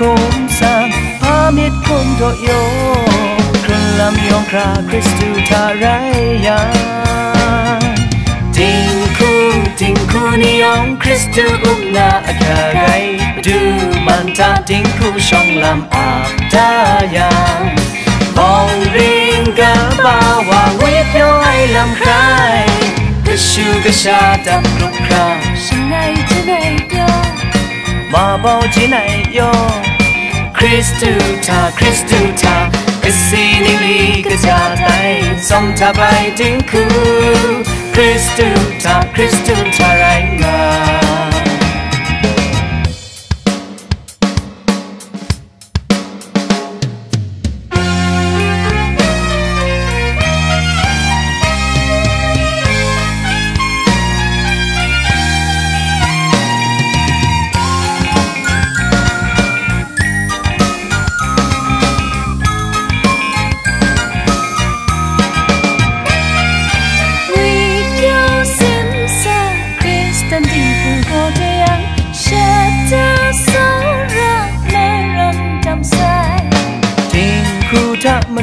คมสัางพามิดคมโตโย ครึ่งลำยองคราคริสตูทาไรยาจิงคู่จิงคู่นิยองคริสตูอุงนาอาคาไรดูมันตาจิงคู่ช่องลำอาบตายางมองริงกะบาวาเวทย้อยลำใครกระชูกระชาดับกรุกคราฉันในจะในบาบจีไนโยคริสตูทาคริสตูทากสีนิลีกรจาไทยทรงทาไปถึงคูอคริสตูทาคริสตูท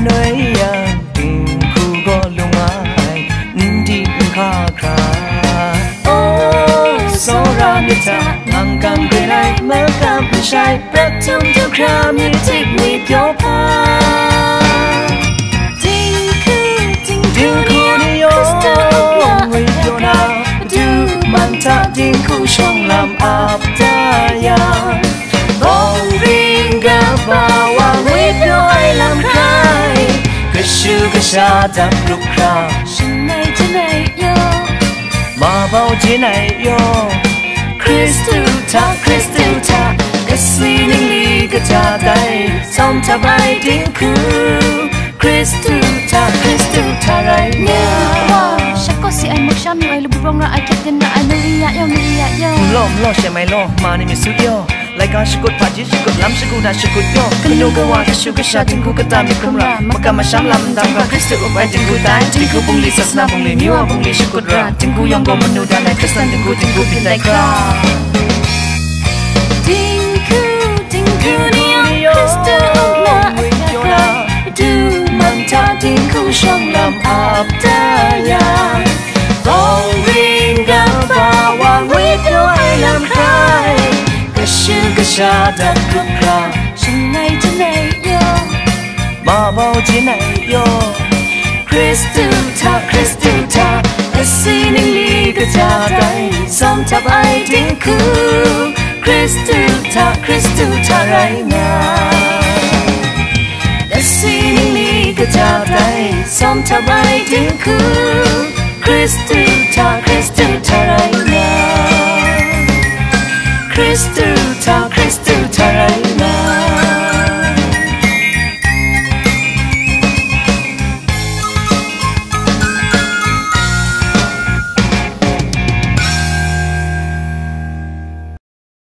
น้อยยังคู่ก็ลงอายนดิค่าคราโอ้สรามิตาทงกันเกินไรเมื่อกำผู้ชายประทุมทุกครามีทิกมีโยพาจริงคือจริงคู่นิยมดูมันทัดจริงคู่กชชาาุบครนนจ是个下站路卡，是哪只奶油？马宝鸡奶油，Crystal 塔 Crystal 塔，格西林里个家ิ上塔白丁库，Crystal 塔 Crystal 塔来呀。ฉันก็สิไอ้มุกชามีไอ้ลูกบุ้งระไอ้แคทเดนระไอ้มารียาโยม่รียาโยลมลมใช่ไหมลอมมาในมิสุโย来刚是过，怕几时过，难是过，难是过哟。可努个娃子，修个啥，听苦个大米苦啦。莫干嘛想啦，唔当个。Christ 我爱听苦单，听苦崩里撒斯那崩里，米瓦崩里是过啦。听苦用过么努单来，Christ 听苦听苦变来个。听苦听苦，你用 Christ。下的歌歌，真爱真爱哟，妈妈真爱哟。Christu ta Christu ta，爱是你里个家的，som ta bai din ku。Christu ta Christu ta right now，爱是你里个家的，som ta bai din ku。Christu ta Christu ta right now，Christu ta。